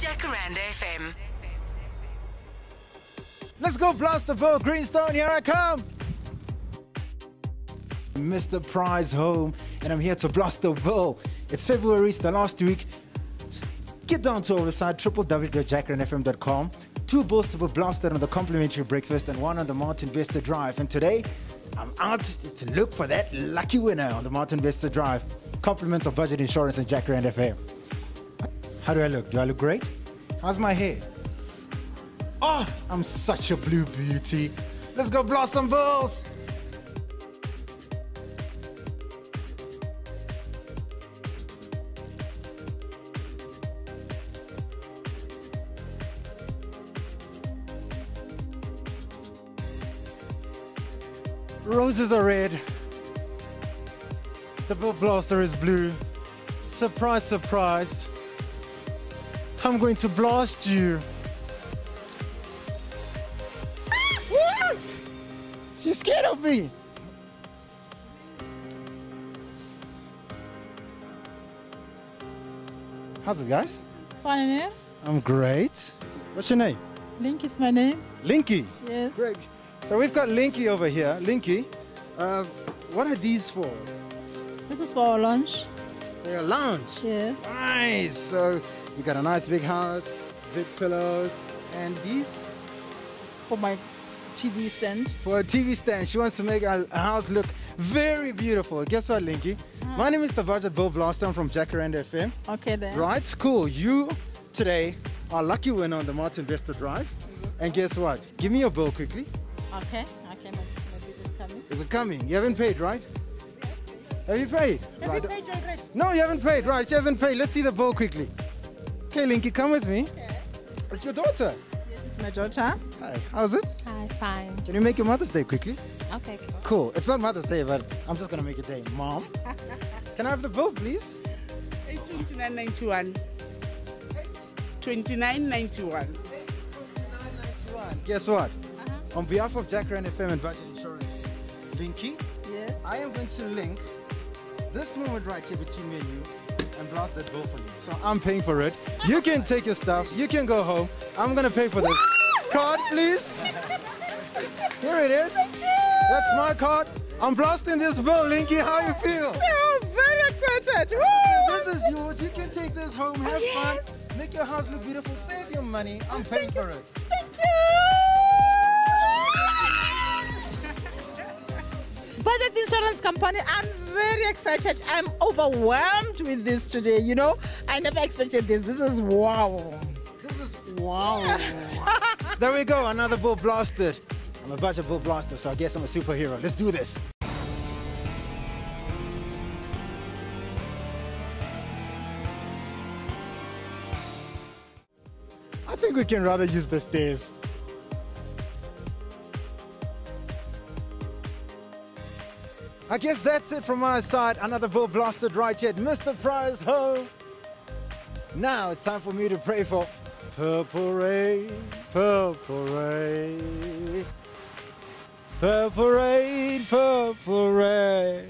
Jacaranda FM. Let's go blast the boat, Greenstone, here I come! Mr. Price Home, and I'm here to blast the bowl. It's February, it's the last week. Get down to our website, www.jacarandafm.com. Two to be blasted on the complimentary breakfast and one on the Martin Bester Drive. And today, I'm out to look for that lucky winner on the Martin Bester Drive. Compliments of budget insurance and Jacaranda FM. How do I look? Do I look great? How's my hair? Oh, I'm such a blue beauty. Let's go blossom bulls. Roses are red. The Bill Blaster is blue. Surprise, surprise. I'm going to blast you. Ah, She's scared of me. How's it, guys? Fine, yeah? I'm great. What's your name? Linky is my name. Linky. Yes. Great. So we've got Linky over here. Linky, uh, what are these for? This is for our lunch. For your lunch? Yes. Nice. So you got a nice big house, big pillows, and these For my TV stand. for a TV stand. She wants to make our house look very beautiful. Guess what, Linky? My name is Tavaja Bill Blaster. I'm from Jacaranda FM. Okay then. Right, cool. You today are lucky winner on the Martin Bester Drive. Mm-hmm. And guess what? Give me your bill quickly. Okay. Okay. My, my bill is coming. Is it coming? You haven't paid, right? Have you paid? Have right. you paid your rent? No, you haven't paid. Right, she hasn't paid. Let's see the bill quickly. Okay, Linky, come with me. It's your daughter. This is my daughter. Hi, how's it? Hi, fine. Can you make your Mother's Day quickly? Okay, cool. Cool. It's not Mother's Day, but I'm just gonna make a day. Mom, can I have the bill, please? 2991. 2991. Guess what? Uh -huh. On behalf of Jacaranda FM and Budget Insurance, Linky, Yes. I am going to link this moment right here between me and you and blast that bill for you. So I'm paying for it. You can take your stuff. You can go home. I'm gonna pay for this. Card, please. Here it is. That's my card. I'm blasting this bill, Linky. How you feel? I'm very excited. This is yours. You can take this home. Have fun. Make your house look beautiful. Save your money. I'm paying for it. Budget insurance company. I'm very excited. I'm overwhelmed with this today. You know, I never expected this. This is wow. This is wow. there we go. Another bull blasted. I'm a budget Bill Blaster, so I guess I'm a superhero. Let's do this. I think we can rather use the stairs. I guess that's it from my side. Another bull blasted right yet. Mr. Price Home. Now it's time for me to pray for purple rain, purple rain, purple rain, purple rain.